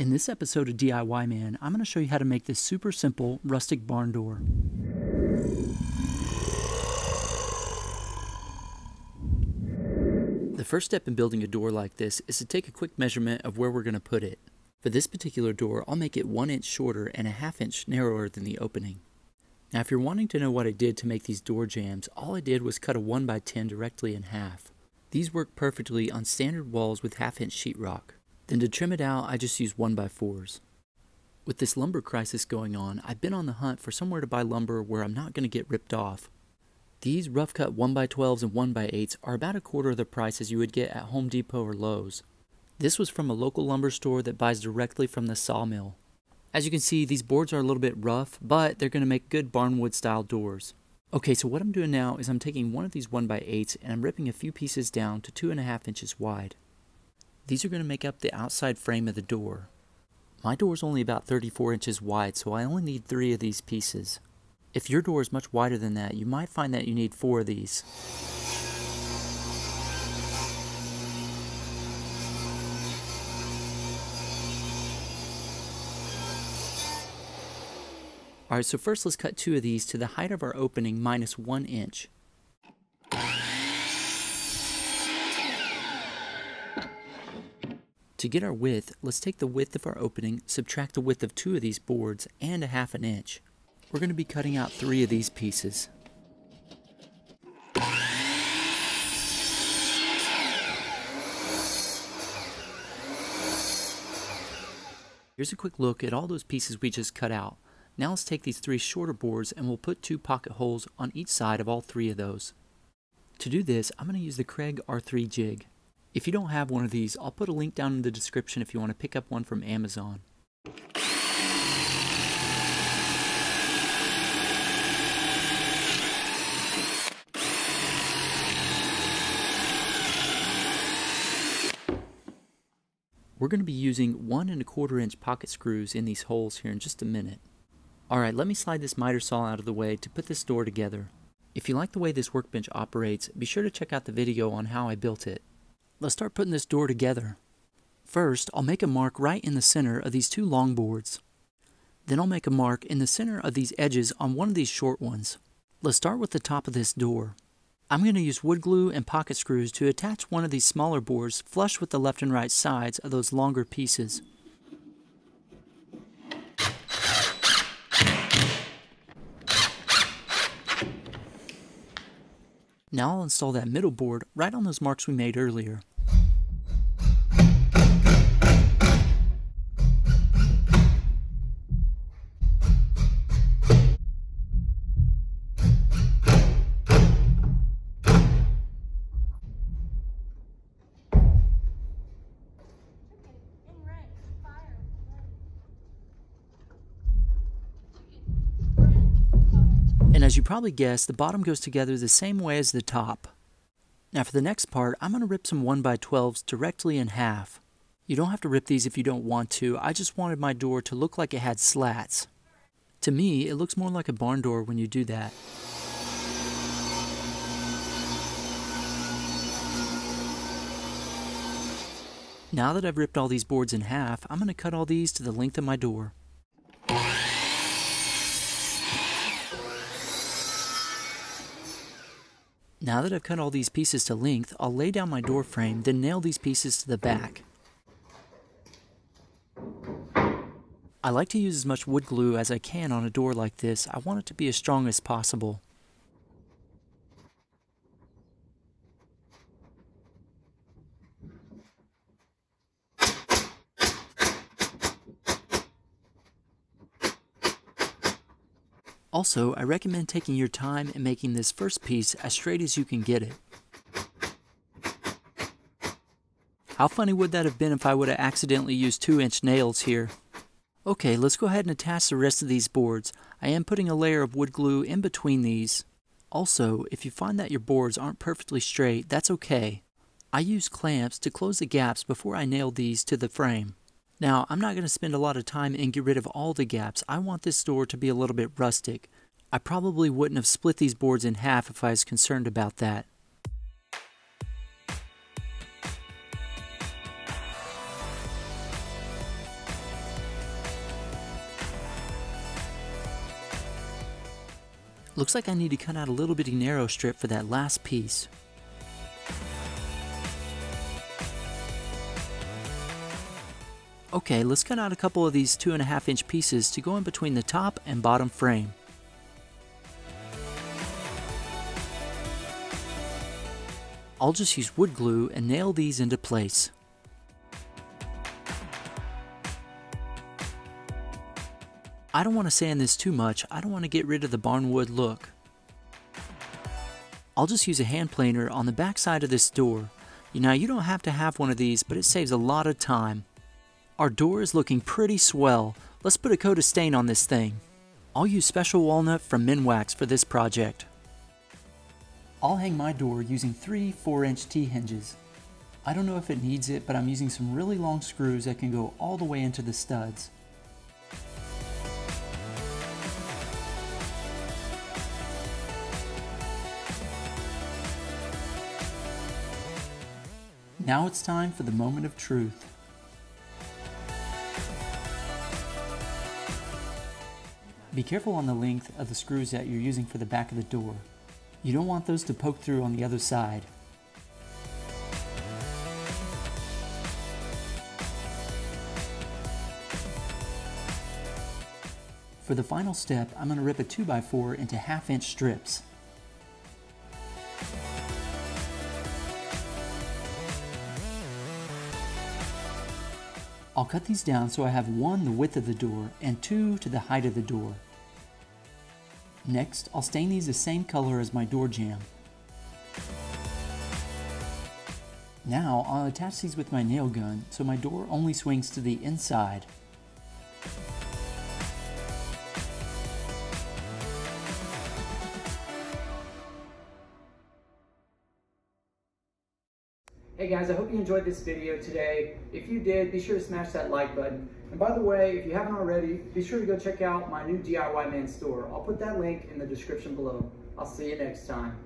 In this episode of DIY Man, I'm going to show you how to make this super simple rustic barn door. The first step in building a door like this is to take a quick measurement of where we're going to put it. For this particular door, I'll make it one inch shorter and a half inch narrower than the opening. Now if you're wanting to know what I did to make these door jambs, all I did was cut a 1x10 directly in half. These work perfectly on standard walls with half inch sheetrock. Then to trim it out, I just use 1x4s. With this lumber crisis going on, I've been on the hunt for somewhere to buy lumber where I'm not going to get ripped off. These rough cut 1x12s and 1x8s are about a quarter of the price as you would get at Home Depot or Lowe's. This was from a local lumber store that buys directly from the sawmill. As you can see, these boards are a little bit rough, but they're going to make good barnwood style doors. Okay, so what I'm doing now is I'm taking one of these 1x8s and I'm ripping a few pieces down to 2.5 inches wide. These are going to make up the outside frame of the door. My door is only about 34 inches wide, so I only need three of these pieces. If your door is much wider than that, you might find that you need four of these. Alright, so first let's cut two of these to the height of our opening minus one inch. To get our width, let's take the width of our opening, subtract the width of two of these boards, and a half an inch. We're going to be cutting out three of these pieces. Here's a quick look at all those pieces we just cut out. Now let's take these three shorter boards and we'll put two pocket holes on each side of all three of those. To do this, I'm going to use the Kreg R3 jig. If you don't have one of these, I'll put a link down in the description if you want to pick up one from Amazon. We're going to be using one and a quarter inch pocket screws in these holes here in just a minute. Alright, let me slide this miter saw out of the way to put this door together. If you like the way this workbench operates, be sure to check out the video on how I built it. Let's start putting this door together. First, I'll make a mark right in the center of these two long boards. Then I'll make a mark in the center of these edges on one of these short ones. Let's start with the top of this door. I'm going to use wood glue and pocket screws to attach one of these smaller boards flush with the left and right sides of those longer pieces. Now I'll install that middle board right on those marks we made earlier. As you probably guessed, the bottom goes together the same way as the top. Now for the next part, I'm going to rip some 1x12s directly in half. You don't have to rip these if you don't want to, I just wanted my door to look like it had slats. To me, it looks more like a barn door when you do that. Now that I've ripped all these boards in half, I'm going to cut all these to the length of my door. Now that I've cut all these pieces to length, I'll lay down my door frame, then nail these pieces to the back. I like to use as much wood glue as I can on a door like this. I want it to be as strong as possible. Also, I recommend taking your time and making this first piece as straight as you can get it. How funny would that have been if I would have accidentally used 2 inch nails here? Okay, let's go ahead and attach the rest of these boards. I am putting a layer of wood glue in between these. Also, if you find that your boards aren't perfectly straight, that's okay. I use clamps to close the gaps before I nail these to the frame. Now, I'm not going to spend a lot of time and get rid of all the gaps. I want this door to be a little bit rustic. I probably wouldn't have split these boards in half if I was concerned about that. Looks like I need to cut out a little bitty narrow strip for that last piece. Okay, let's cut out a couple of these two and a half inch pieces to go in between the top and bottom frame. I'll just use wood glue and nail these into place. I don't want to sand this too much, I don't want to get rid of the barnwood look. I'll just use a hand planer on the back side of this door. Now you don't have to have one of these, but it saves a lot of time. Our door is looking pretty swell. Let's put a coat of stain on this thing. I'll use special walnut from Minwax for this project. I'll hang my door using three 4-inch T-hinges. I don't know if it needs it, but I'm using some really long screws that can go all the way into the studs. Now it's time for the moment of truth. Be careful on the length of the screws that you're using for the back of the door. You don't want those to poke through on the other side. For the final step, I'm going to rip a 2x4 into half inch strips. I'll cut these down so I have one the width of the door and two to the height of the door. Next, I'll stain these the same color as my door jamb. Now, I'll attach these with my nail gun so my door only swings to the inside. Hey guys, I hope you enjoyed this video today. If you did, be sure to smash that like button. And by the way, if you haven't already, be sure to go check out my new DIY Man store. I'll put that link in the description below. I'll see you next time.